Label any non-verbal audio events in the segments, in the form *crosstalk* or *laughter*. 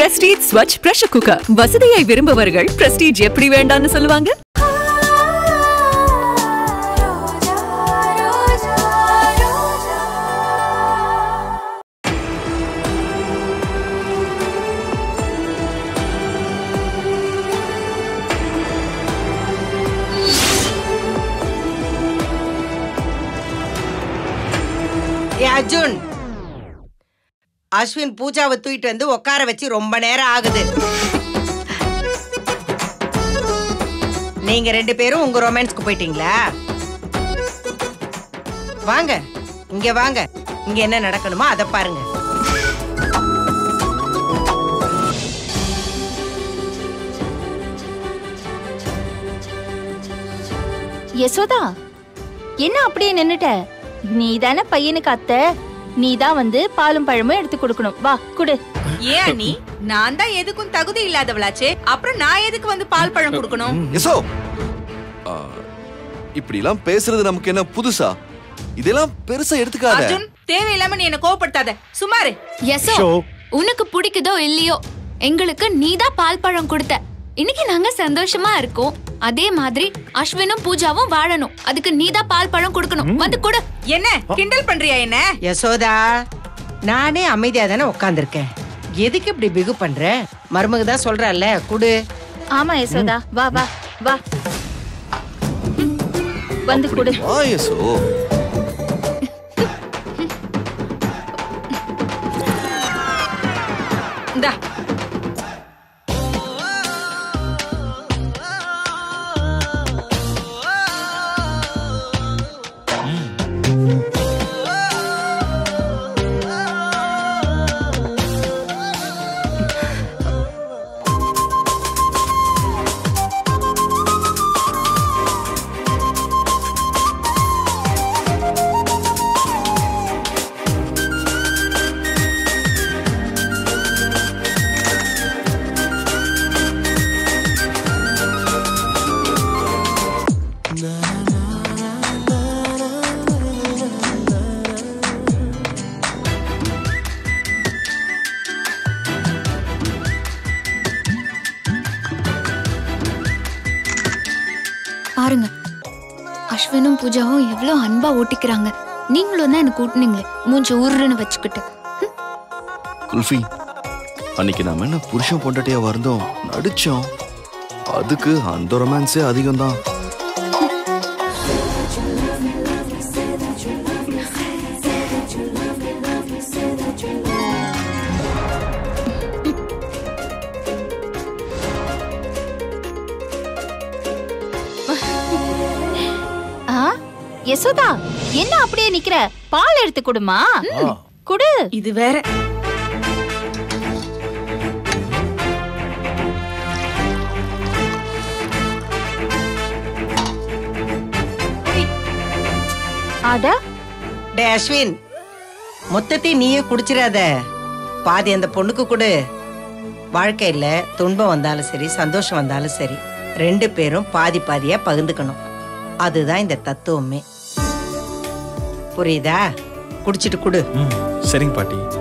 Prestige Swachh pressure cooker வசதியை விரும்புவர்கள் prestige எப்படி வேண்டாம்னு சொல்லுவாங்க? அஸ்வின் பூஜாவை தூக்கிட்டு வந்து உட்கார வச்சு ரொம்ப நேரம் ஆகுது. நீங்க ரெண்டு பேரும் உங்க ரொமான்ஸ்க்கு போயிட்டீங்களா? வாங்க இங்க வாங்க. இங்க என்ன நடக்கணுமோ அதை பாருங்க. யசோதா என்ன அப்படியே நின்னுட்ட? நீ தானே பையனுக்கு அத்தை? நீ தான் வந்து பாலும் பழமும் எடுத்து கொடுக்கணும். வா குடு. ஏன் அண்ணி? நான் தான் எதுக்கும் தகுதி இல்லாதவளாச்சே. அப்புறம் நான் எதுக்கு வந்து பால் பழம் கொடுக்கணும்? ஆ, இப்படிலாம் பேசுறது நமக்கு என்ன புதுசா? இதெல்லாம் பெருசா எடுத்துக்காத. அர்ஜுன் தேவையில்லாம நீ என்ன கோவப்படுத்தாத. சுமாரு யசோ! உனக்கு பிடிக்குதோ இல்லையோ எங்களுக்கு நீதான் பால் பழம் கொடுத்த. இன்னைக்கு நாங்க சந்தோஷமா இருக்கோம். அதே மாதிரி அஸ்வினும் பூஜாவும் வாழணும். அதுக்கு நீதான் பால் பழம் கொடுக்கணும். வந்து கொடு. என்ன? கிண்டல் பண்றியா என்ன? யசோதா நானே அமைதியா தானே உட்காந்துருக்கேன் எதுக்கு இப்படி பிகு பண்ற? மருமக தான் சொல்றல்ல குடு. ஆமா யசோதா. வா வா வா. வந்து குடு. பூஜாவும் எவ்வளவு அன்பா ஓட்டிக்கிறாங்க. நீங்களும் தான் எனக்கு கூட்டினீங்களே மூஞ்ச உருன்னு வச்சுக்கிட்டு. குல்ஃபி அன்னைக்கு நாம என்ன புருஷன் பொண்டாட்டியா வந்தோம் நடிச்சோம். அதுக்கு அந்த ரொமான்ஸே அதிகம் தான் யசோதா என்ன அப்படியே நிக்கிற? பால் எடுத்து கொடுமா. குடு. இது வேற. அட. டே அஸ்வின். மொத்தத்தையும் நீயே குடிச்சிடாத. பாதி அந்த பொண்ணுக்கு கொடு. வாழ்க்கையில துன்பம் வந்தாலும் சரி சந்தோஷம் வந்தாலும் சரி ரெண்டு பேரும் பாதி பாதியா பகிர்ந்துக்கணும். அதுதான் இந்த தத்துவமே. புரியுதா? குடிச்சிட்டு குடு. ம் சரிங்க பாட்டி.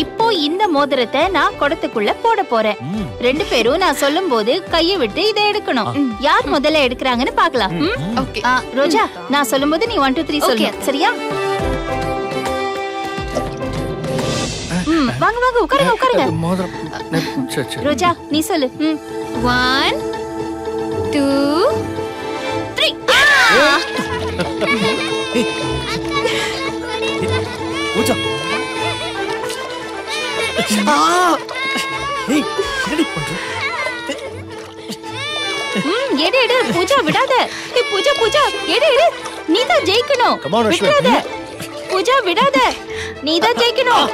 இப்போ இந்த மோதிரத்தை நான் குடத்துக்குள்ள போட போறேன். ரெண்டு பேரும் நான் சொல்லும் போது கையை விட்டு இதை எடுக்கணும். யார் முதல்ல எடுக்கறாங்கன்னு பாக்கலாம் ஓகே. ரோஜா நான் சொல்லும்போது நீ ஒன் டூ த்ரீ சொல்லு. சரியா? ம், வாங்க வாங்க உட்காருங்க உட்காருங்க. ரோஜா நீ சொல்லு. ம். ஒன் டூ த்ரீ எடு எடு பூஜா விடாத. ஏய், பூஜா பூஜா எடு எடு. நீ தான் ஜெயிக்கணும். விடாத பூஜா விடாத. நீ தான் ஜெயிக்கணும்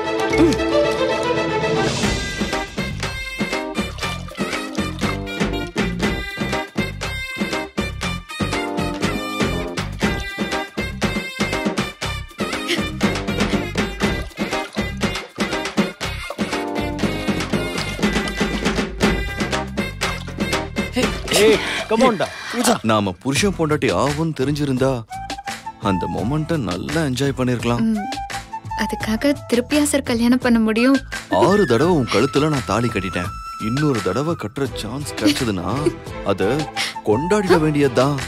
ஏய் கம் ஆன்டா பூஜா நாம புருஷன் பொண்டாட்டி ஆகும்னு தெரிஞ்சிருந்தா அந்த மொமெண்ட்டை நல்லா என்ஜாய் பண்ணிருக்கலாம். அதுக்காக திருப்பியா சார் கல்யாணம் பண்ண முடியும்? ஆறு தடவை உன் கழுத்துல நான் தாலி கட்டிட்டேன். இன்னொரு தடவை கட்டுற சான்ஸ் கிடைச்சதுன்னா அத கொண்டாடிட வேண்டியதுதான்.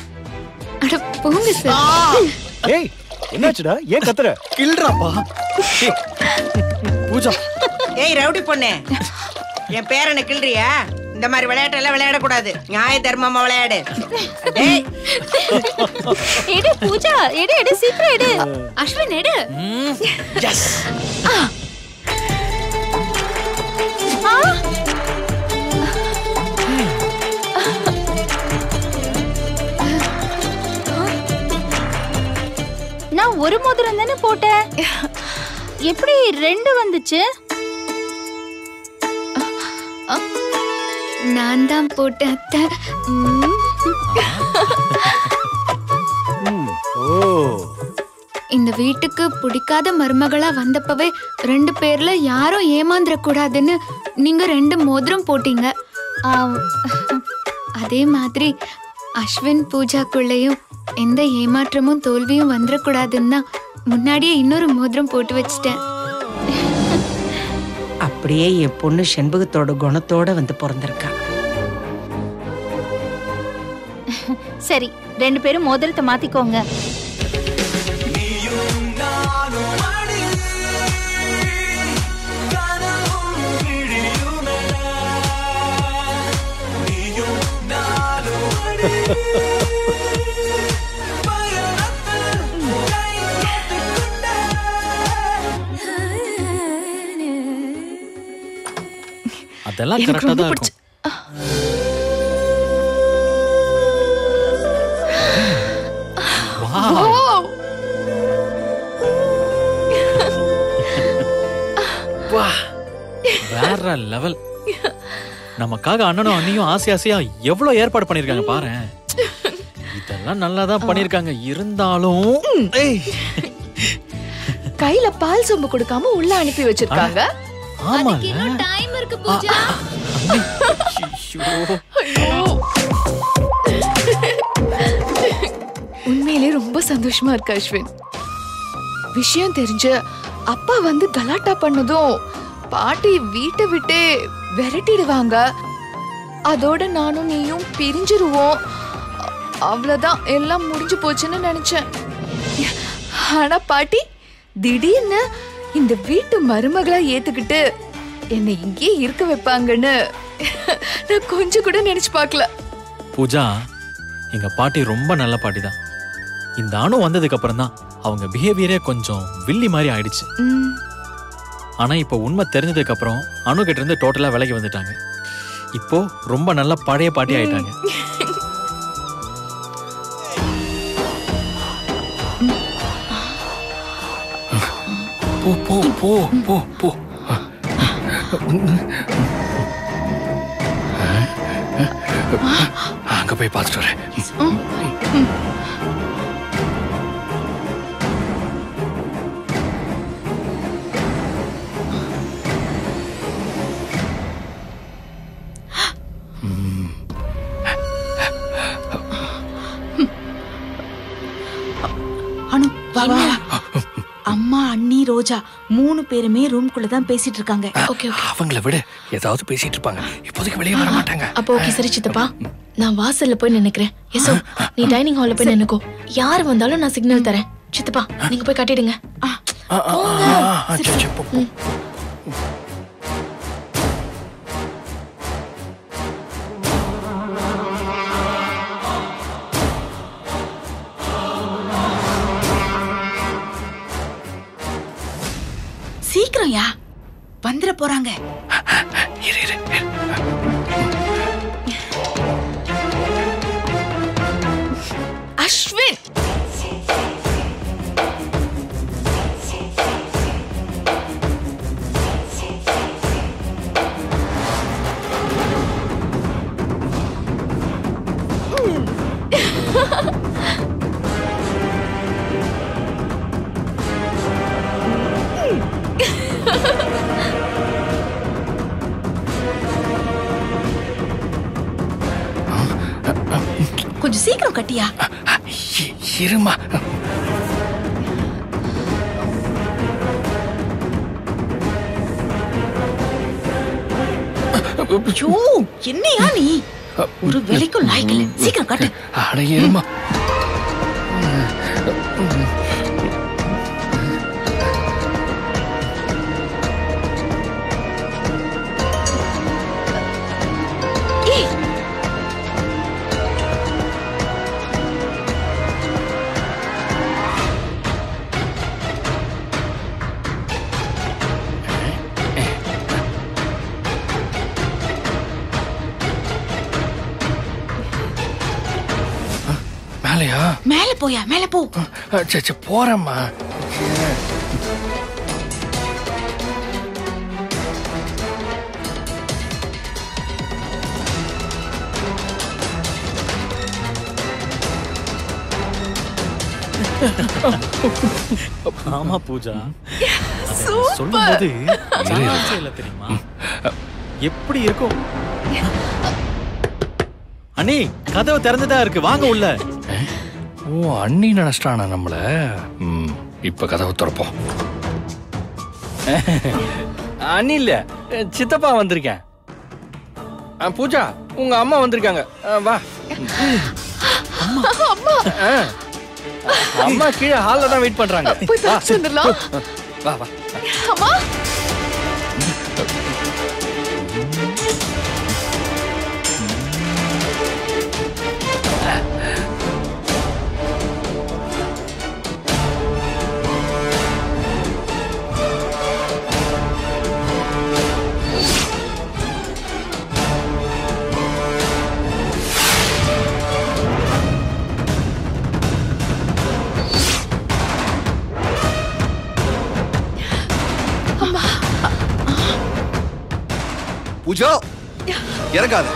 அட போங்க சார். ஏய் என்னாச்சுடா? ஏன் கத்துற? கில்றாப்பா. பூஜா. ஏய் ரவுடி பொண்ணு. என் பேரனை கிள்றியா? இந்த மாதிரி விளையாட்டெல்லாம் விளையாடக்கூடாது. நியாய தர்மமா விளையாடு. டேய். எடு பூஜா எடு எடு சீக்கிரம் எடு. அஸ்வின் எடு. எஸ் நான் ஒரு மோதிரம் தானே போட்டேன்? எப்படி ரெண்டு வந்துச்சு? நான் தான் போட்டேன் அத்தை இந்த வீட்டுக்கு பிடிக்காத மருமகளா வந்தப்பவே ரெண்டு பேர்ல யாரும் ஏமாந்துட கூடாதுன்னு நீங்க ரெண்டு மோதிரம் போட்டீங்க. அதே மாதிரி அஸ்வின் பூஜாக்குள்ளேயும் எந்த ஏமாற்றமும் தோல்வியும் வந்துடக்கூடாதுன்னு தான் முன்னாடியே இன்னொரு மோதிரம் போட்டு வச்சிட்டேன். அப்படியே என் பொண்ணு செண்பகத்தோட குணத்தோட வந்து பிறந்திருக்கா. சரி ரெண்டு பேரும் மோதிரத்தை மாத்திக்கோங்க. *laughs* அதெல்லாம் கரெக்டா தான் இருக்கும். வேற லெவல் நமக்காக அண்ணனும் அண்ணியும் ஆசை ஆசையா எவ்வளவு ஏற்பாடு பண்ணிருக்காங்க பாரு. இதெல்லாம் நல்லா தான் பண்ணிருக்காங்க இருந்தாலும் கையில பால் சொம்பு கொடுக்காம உள்ள அனுப்பி வச்சிருக்காங்க. ஆமாங்க டைம் இருக்கு பூஜா. உண்மையிலே ரொம்ப சந்தோஷமா இருக்கு அஸ்வின். விஷயம் தெரிஞ்சு அப்பா வந்து கலாட்டா பண்ணதும் பாட்டி வீட்டை விட்டே விரட்டிடுவாங்க. அதோட நானும் நீயும் பிரிஞ்சிருவோம். அ- அவ்வளவுதான். எல்லாம் முடிஞ்சு போச்சுன்னு நினைச்சேன். ஆனா பாட்டி திடீர்னு இந்த வீட்டு மருமகளா ஏத்துக்கிட்டு என்னை இங்கேயே இருக்க வைப்பாங்கன்னு நான் கொஞ்சம் கூட நினைச்சு பார்க்கல. பூஜா எங்க பாட்டி ரொம்ப நல்ல பாட்டி தான் இந்த அணு வந்ததுக்கு அப்புறம் தான் அவங்க பிஹேவியரே கொஞ்சம் வில்லி மாதிரி ஆயிடுச்சு. ஆனா இப்போ உண்மை தெரிஞ்சதுக்கு அப்புறம் அணு கிட்ட இருந்து டோட்டலா விலகி வந்துட்டாங்க. இப்போ ரொம்ப நல்ல பழைய பாட்டி ஆயிட்டாங்க. போ போ போ போ. போ அங்க போய் பார்த்துட்டு வரேன். அனு வா. ரோஜா மூணு பேருமே ரூம்குள்ள தான் பேசிட்டு இருக்காங்க ஓகே ஓகே அவங்கள விடு ஏதாவது பேசிட்டு இருப்பாங்க இப்போதைக்கு வெளியே வர மாட்டாங்க. அப்போ ஓகே சரி சித்தப்பா. நான் வாசல்ல போய் நின்னுக்கிறேன். எசோ நீ டைனிங் ஹால்ல போய் நின்னுக்கோ. யார் வந்தாலும் நான் சிக்னல் தரேன். சித்தப்பா நீங்க போய் கட்டிடுங்க. வந்துட போறாங்க. இரு, இரு, சீக்கிரம் கட்டியா? இருமா. ஐயோ என்னையா நீ? ஒரு வேலைக்கும் லாய்க்கல. சீக்கிரம் கட்டு. அட இருமா. மேலையா? மேல போயா மேல போ. சரி போறேம்மா. ஆமா பூஜா. சொல்லும் போது சான்ஸே இல்ல தெரியுமா? எப்படி இருக்கும்? அண்ணி கதவு திறந்துதா இருக்கு. வாங்க உள்ள. ஓ அண்ணி நினைச்சிட்டானா நம்மள? ம், இப்ப கதவை திறப்போம். அண்ணி இல்ல சித்தப்பா வந்திருக்கேன். ஆ, பூஜா உங்க அம்மா வந்திருக்காங்க. வா. ஆ. அம்மா கீழே ஹால்ல தான் வெயிட் பண்றாங்க. வா வா. அம்மா. பூஜா இறங்காத.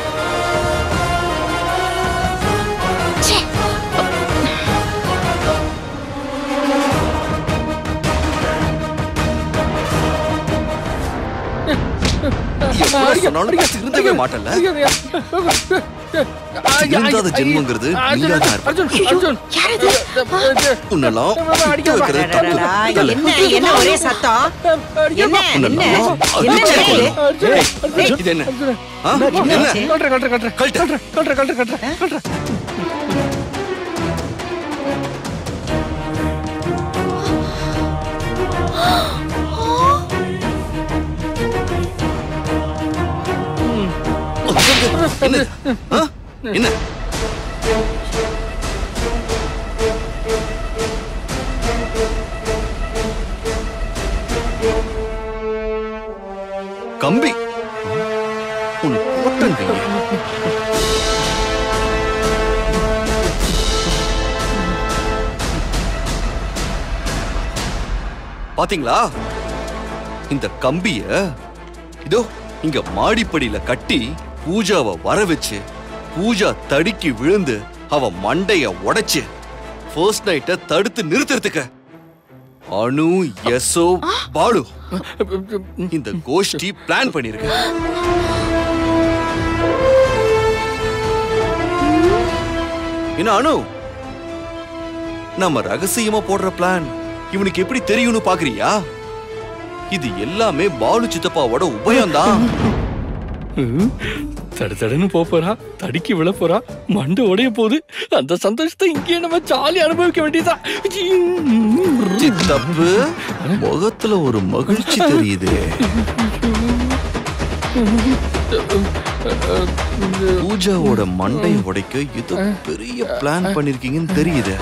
சொன்னாலும் திருந்தவே மாட்டல திருந்தாத ஜென்மங்கிறது உன்னெல்லாம். என்ன என்ன ஒரே சத்தம் என்ன என்ன இது என்ன கல்ற கழட்டு. கல்ற கல்ற கல்ற கல்ற என்ன ஆ? என்ன பாத்தீங்களா? இந்த கம்பிய இதோ இங்க மாடிப்படியில கட்டி பூஜாவை வர வச்சு பூஜா தடுக்கி விழுந்து அவ மண்டைய உடைச்சு ஃபர்ஸ்ட் நைட்ட தடுத்து நிறுத்துறதுக்கு. அனு யசோ பாலு இந்த கோஷ்டி பிளான் பண்ணிருக்கு. என்ன அனு? நம்ம ரகசியமா போடுற பிளான் இவனுக்கு எப்படி தெரியும்னு பாக்குறியா? இது எல்லாமே பாலு சித்தப்பாவோட உபயம்தான். தடு தடுன்னு போறா தடுக்கி விழ போறா மண்டை உடைய போகுது அந்த சந்தோஷத்தை இங்கேயே நம்ம ஜாலி அனுபவிக்க வேண்டியதா சித்தப்பு முகத்துல ஒரு மகிழ்ச்சி தெரியுது. பூஜாவோட மண்டையை உடைக்க ஏதோ பெரிய பிளான் பண்ணிருக்கீங்கன்னு தெரியுது.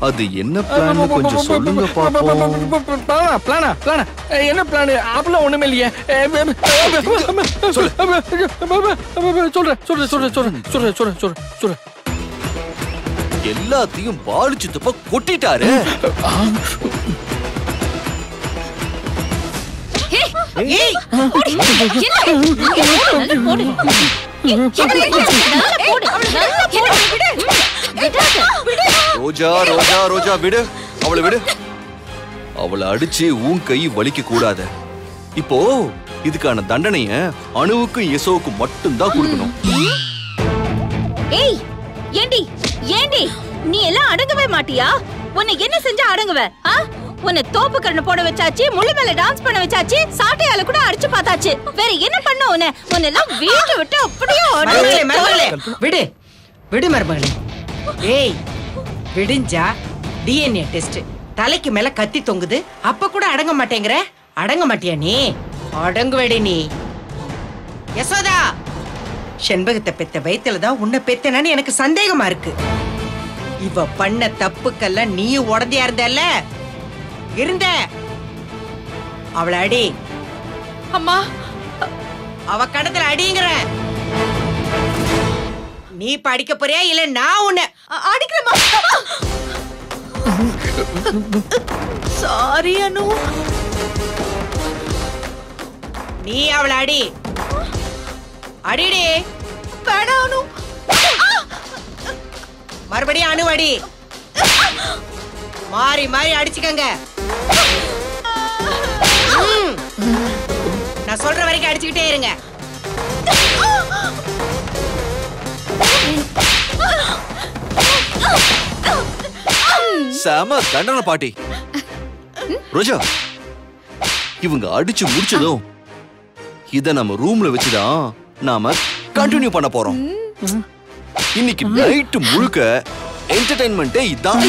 அது என்ன பிளான் கொஞ்சம் சொல்லுங்க பாப்போம் பிளானா பிளானா பிளானா என்ன பிளான் அப்படிலாம் ஒண்ணுமே இல்லையே சொல்றேன் சொல்றேன் சொல்றேன் சொல்றேன் சொல்றேன் சொல்றேன் சொல்றேன் சொல்றேன் எல்லாத்தையும் பாலு சித்தப்பா கொட்டிட்டாரு ஏய் ரோஜா ரோஜா ரோஜா விடு. அவளை விடு. அவளை அடிச்சு உன் கை வலிக்க கூடாது. இப்போ இதுக்கான தண்டனைய அணுவுக்கும் யசோவுக்கும் மட்டும்தான் கொடுக்கணும். ஏய் ஏண்டி ஏண்டி நீ எல்லாம் அடங்கவே மாட்டியா? உன்னை என்ன செஞ்சா அடங்குவ? ஆ? உன்னை தோப்பு கண்ணு போட வச்சாச்சு முள்ளு மேல டான்ஸ் பண்ண வச்சாச்சு சாட்டையால கூட அடிச்சு பார்த்தாச்சு. வேற என்ன பண்ண உன்னை? உன்னை எல்லாம் வீட்டை விட்டு அப்படியே விடு விடு மருமகளே. ஏய் விடிஞ்சா டிஎன்ஏ டெஸ்ட் தலைக்கு மேல கத்தி தொங்குது அப்ப கூட அடங்க மாட்டேங்கிற? அடங்க மாட்டியா நீ? அடங்குவேடி நீ. யசோதா! செண்பகத்தை பெத்த வயித்துல தான் உன்னை பெத்தனன்னு எனக்கு சந்தேகமா இருக்கு. இவ பண்ண தப்புக்கெல்லாம் நீயும் உடந்தையா இருந்தல்ல? இருந்த? அவளை அடி. அம்மா. அவ கடத்துல அடிங்கிற. நீ படிக்க போறியா இல்ல நான் உன்னை அடிக்கிறமா சாரி அனு. நீ அவளை அடி. அடிடி. வேணாம் அனு. மறுபடியும் அணு அடி. மாறி மாறி அடிச்சுக்கங்க. நான் சொல்ற வரைக்கும் அடிச்சுக்கிட்டே இருங்க. செம கண்டன பாட்டி. ரோஜா இவங்க அடிச்சு முடிச்சதும் இத நம்ம ரூம்ல வச்சுதான் நாம கண்டினியூ பண்ண போறோம். இன்னைக்கு நைட்டு முழுக்க என்டர்டைன்மெண்ட்டே இதான்.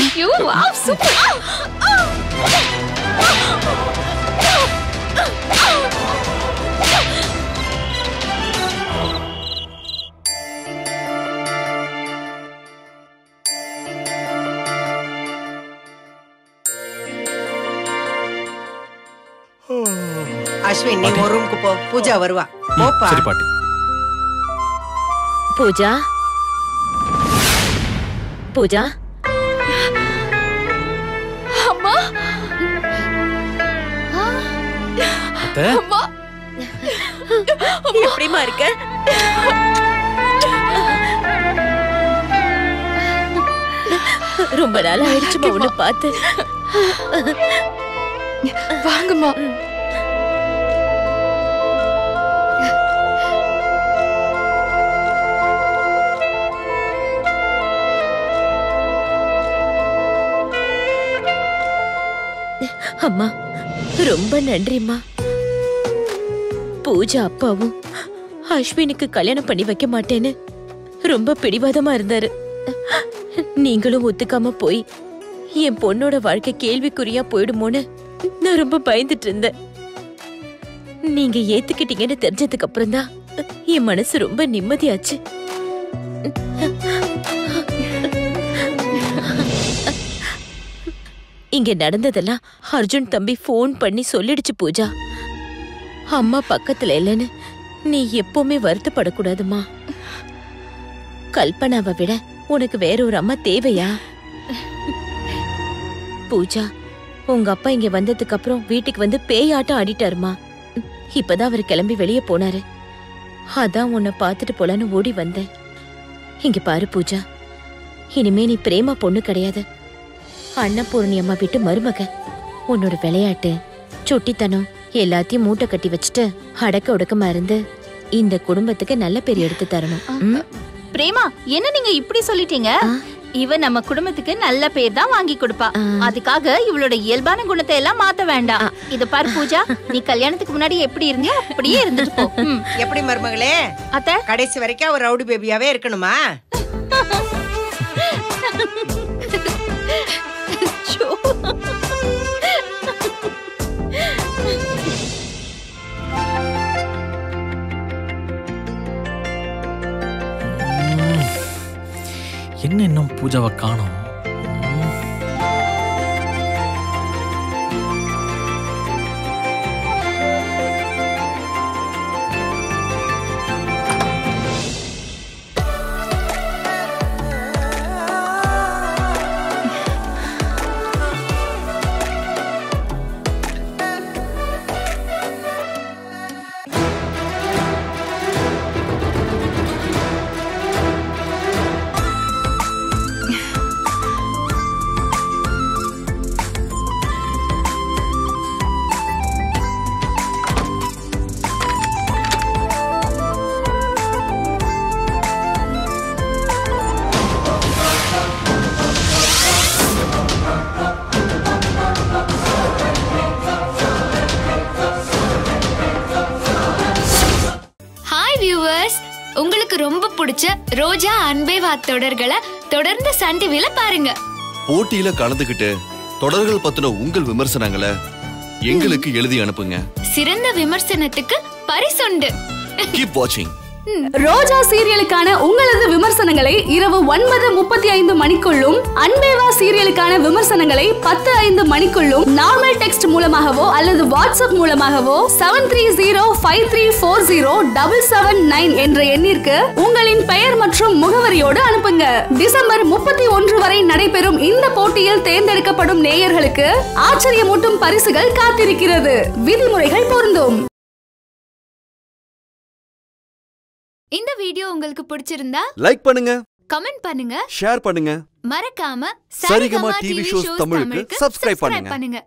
அஸ்வின் நீ ஒரு ரூமுக்கு போ. பூஜா வருவா. போப்பா. சரி பாட்டி. பூஜா? பூஜா? அம்மா? அத்தை? அம்மா? எப்படிமா இருக்க? ரொம்ப நாள் ஆயிடுச்சுமா உன்னை பார்த்து. வாங்கம்மா. அம்மா ரொம்ப நன்றிம்மா. பூஜா அப்பாவும் அஸ்வினுக்கு கல்யாணம் பண்ணி வைக்க மாட்டேன்னு ரொம்ப பிடிவாதமா இருந்தாரு. நீங்களும் ஒத்துக்காம போய் என் பொண்ணோட வாழ்க்கை கேள்விக்குறியா போயிடுமோன்னு நான் ரொம்ப பயந்துட்டு இருந்தேன். நீங்க ஏத்துக்கிட்டீங்கன்னு தெரிஞ்சதுக்கு அப்புறம் தான் என் மனசு ரொம்ப நிம்மதியாச்சு. இங்க நடந்ததெல்லாம் அர்ஜுன் தம்பி ஃபோன் பண்ணி சொல்லிடுச்சு பூஜா. அம்மா பக்கத்துல இல்லைன்னு நீ எப்பவுமே வருத்தப்படக்கூடாதுமா. கல்பனாவை விட உனக்கு வேற ஒரு அம்மா தேவையா? பூஜா உங்க அப்பா இங்க வந்ததுக்கு அப்புறம் வீட்டுக்கு வந்து பேயாட்டம் ஆடிட்டாருமா. இப்பதான் அவர் கிளம்பி வெளியே போனாரு. அதான் உன்னை பார்த்துட்டு போலான்னு ஓடி வந்தேன். இங்க பாரு பூஜா இனிமே நீ பிரேமா பொண்ணு கிடையாது. அன்னபூர்ணி அம்மா வீட்டு மருமக. உன்னோட விளையாட்டு சுட்டித்தனம் எல்லாத்தையும் மூட்டை கட்டி வச்சுட்டு அடக்க ஒடுக்கமா இருந்து இந்த குடும்பத்துக்கு நல்ல பேர் எடுத்து தரணும். ம்? பிரேமா என்ன நீங்க இப்படி சொல்லிட்டீங்க. இவ நம்ம குடும்பத்துக்கு நல்ல பேர் தான் வாங்கி கொடுப்பா. அதுக்காக இவளோட இயல்பான குணத்தை எல்லாம் மாத்த வேண்டாம். இத பாரு பூஜா நீ கல்யாணத்துக்கு முன்னாடி எப்படி இருந்தியோ அப்படியே இருந்துட்டு போ. *laughs* ம். எப்படி மருமகளே? அத்தை? கடைசி வரைக்கும் அவர் ரவுடி பேபியாவே இருக்கணுமா? *laughs* என்ன இன்னும் அன்பேவா தொடர்களை தொடர்ந்து சன் டிவில பாருங்க. போட்டியில கலந்துகிட்டு தொடர்கள் பத்தின உங்கள் விமர்சனங்களை எங்களுக்கு எழுதி அனுப்புங்க. சிறந்த விமர்சனத்துக்கு பரிசுண்டு. கீப் வாட்சிங் ரோஜா சீரியலுக்கான உங்களது விமர்சனங்களை இரவு ஒன்பது முப்பத்தி ஐந்து மணிக்குள்ளும் அன்பேவா சீரியலுக்கான விமர்சனங்களை பத்து ஐந்து மணிக்குள்ளும் நார்மல் டெக்ஸ்ட் மூலமாகவோ அல்லது வாட்ஸ்அப் மூலமாகவோ seven three zero five three four zero double seven nine என்ற எண்ணிற்கு உங்களின் பெயர் மற்றும் முகவரியோடு அனுப்புங்க. டிசம்பர் முப்பத்தி ஒன்று வரை நடைபெறும் இந்த போட்டியில் தேர்ந்தெடுக்கப்படும் நேயர்களுக்கு ஆச்சரியமூட்டும் பரிசுகள் காத்திருக்கிறது. விதிமுறைகள் பொருந்தும். இந்த வீடியோ உங்களுக்கு பிடிச்சிருந்தா லைக் பண்ணுங்க. கமெண்ட் பண்ணுங்க. ஷேர் பண்ணுங்க. மறக்காம சரிகமா டிவி ஷோஸ் தமிழுக்கு பண்ணுங்க. பண்ணுங்க.